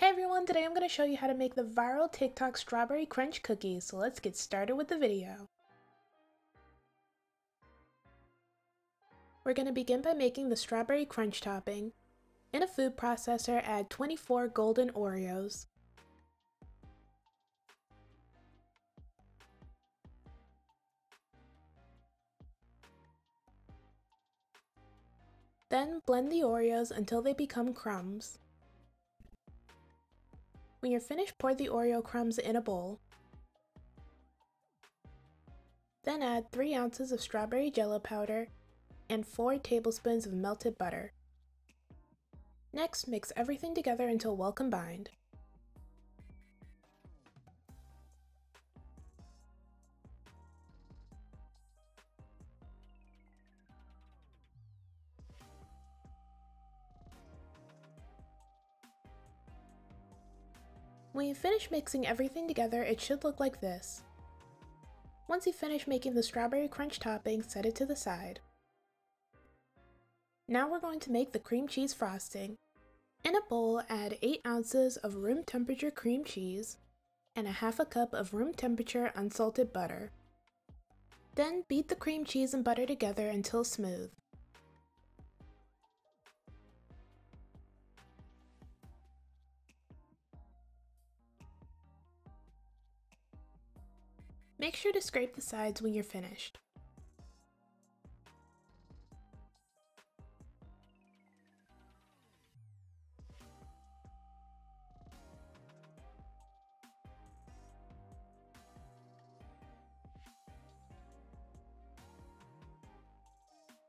Hey everyone, today I'm going to show you how to make the viral TikTok strawberry crunch cookies, so let's get started with the video. We're going to begin by making the strawberry crunch topping. In a food processor, add 24 golden Oreos. Then blend the Oreos until they become crumbs. When you're finished, pour the Oreo crumbs in a bowl. Then add 3 ounces of strawberry jello powder and 4 tablespoons of melted butter. Next, mix everything together until well combined. When you finish mixing everything together, it should look like this. Once you finish making the strawberry crunch topping, set it to the side. Now we're going to make the cream cheese frosting. In a bowl, add 8 ounces of room temperature cream cheese and a half a cup of room temperature unsalted butter. Then beat the cream cheese and butter together until smooth. Make sure to scrape the sides when you're finished.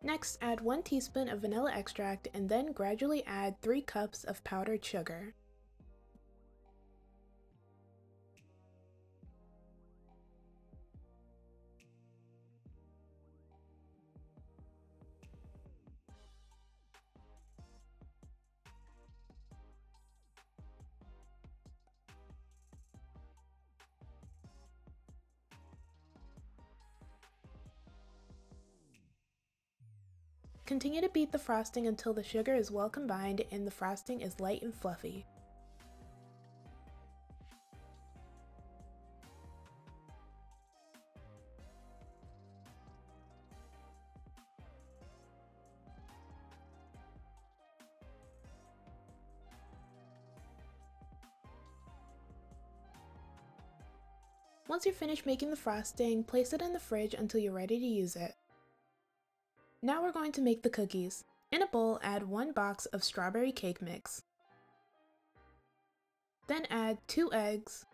Next, add 1 teaspoon of vanilla extract and then gradually add 3 cups of powdered sugar. Continue to beat the frosting until the sugar is well combined and the frosting is light and fluffy. Once you're finished making the frosting, place it in the fridge until you're ready to use it. Now we're going to make the cookies. In a bowl, add one box of strawberry cake mix. Then add two eggs,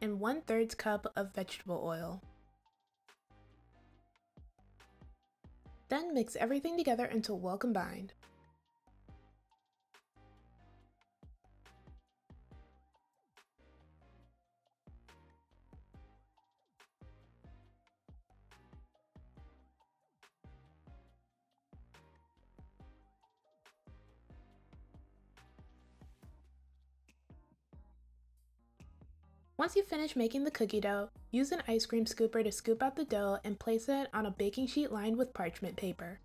and 1 3rd cup of vegetable oil. Then mix everything together until well combined. Once you finish making the cookie dough, use an ice cream scooper to scoop out the dough and place it on a baking sheet lined with parchment paper.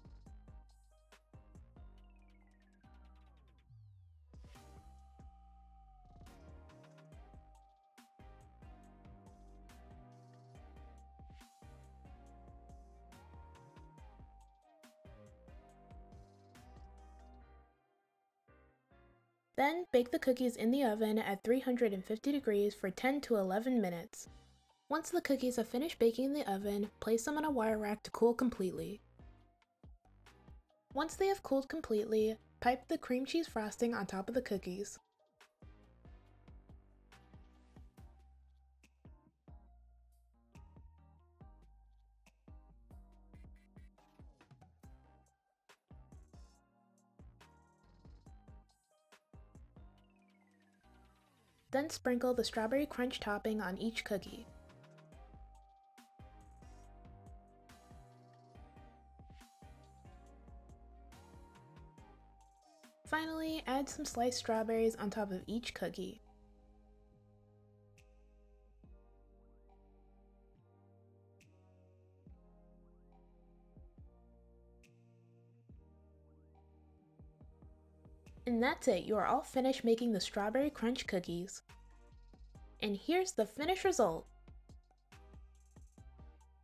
Then bake the cookies in the oven at 350 degrees for 10 to 11 minutes. Once the cookies have finished baking in the oven, place them on a wire rack to cool completely. Once they have cooled completely, pipe the cream cheese frosting on top of the cookies. Then sprinkle the strawberry crunch topping on each cookie. Finally, add some sliced strawberries on top of each cookie. And that's it, you are all finished making the strawberry crunch cookies. And here's the finished result.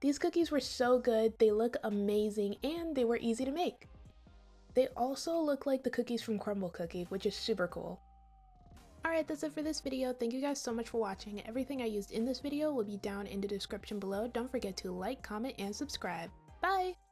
These cookies were so good, they look amazing, and they were easy to make. They also look like the cookies from Crumbl Cookie, which is super cool. Alright, that's it for this video. Thank you guys so much for watching. Everything I used in this video will be down in the description below. Don't forget to like, comment, and subscribe. Bye!